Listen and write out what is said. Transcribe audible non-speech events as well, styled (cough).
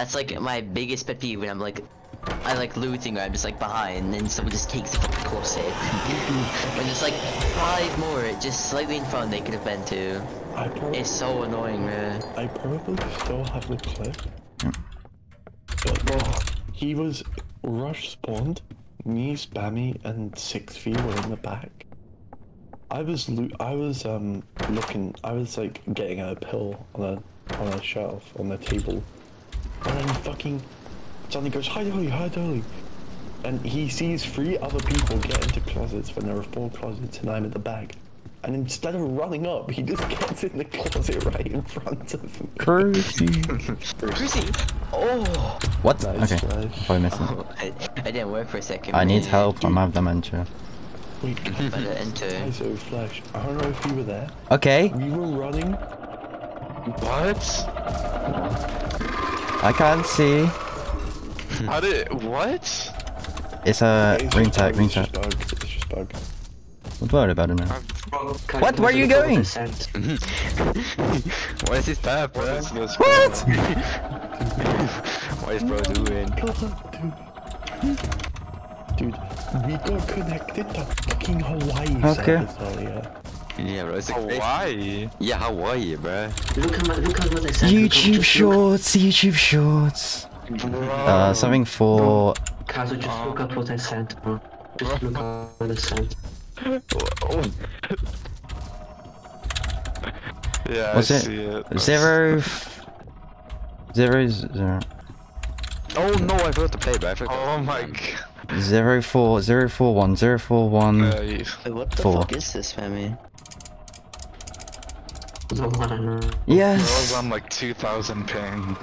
That's like my biggest pet peeve when I'm like, I like looting or I'm just like behind and then someone just takes the fucking closet. (laughs) when there's like five more just slightly in front they could have been to. It's so annoying, man. I probably still have the clip. But he was rush spawned, me, Spammy, and Six V were in the back. I was lo- I was um looking I was like getting a pill on a on a shelf on the table. And then fucking Johnny goes, Hi Dolly, hi Dolly and he sees three other people get into closets when there are four closets and I'm at the back. And instead of running up, he just (laughs) gets in the closet right in front of me. Crazy. Chrissy! Oh! What? Nice Okay. flash. Probably missing. oh I, I didn't work for a second. I need help. I'm out of dementia. Wait, Better enter. guys, oh Flash, I don't know if you were there. Okay. We were running. What? I can't see. How did what? It's a It's ring just tag. bug, Ring it's tag. just bug. It's just bug. What about about it now? What? Where are you going? (laughs) What is this bad, bro? What? What (laughs) is bro doing? Dude. Dude, we got connected to fucking Hawaii Okay. Service earlier. Yeah, bro. It's like, Hawaii. Yeah, Hawaii, bro. Look at my, look at what I said. YouTube shorts. YouTube shorts. Uh, something for. Kazu, just look at what I sent, bro. Just look at what I sent. (laughs) Yeah, What's I it? see it. Zero. f- Zero zero. Oh no, I forgot to play, bro. I forgot. Oh my god. Zero four zero four one zero four one. Uh, you- Wait, what the Four. fuck is this, man? No one I know. I was on like 2000 ping.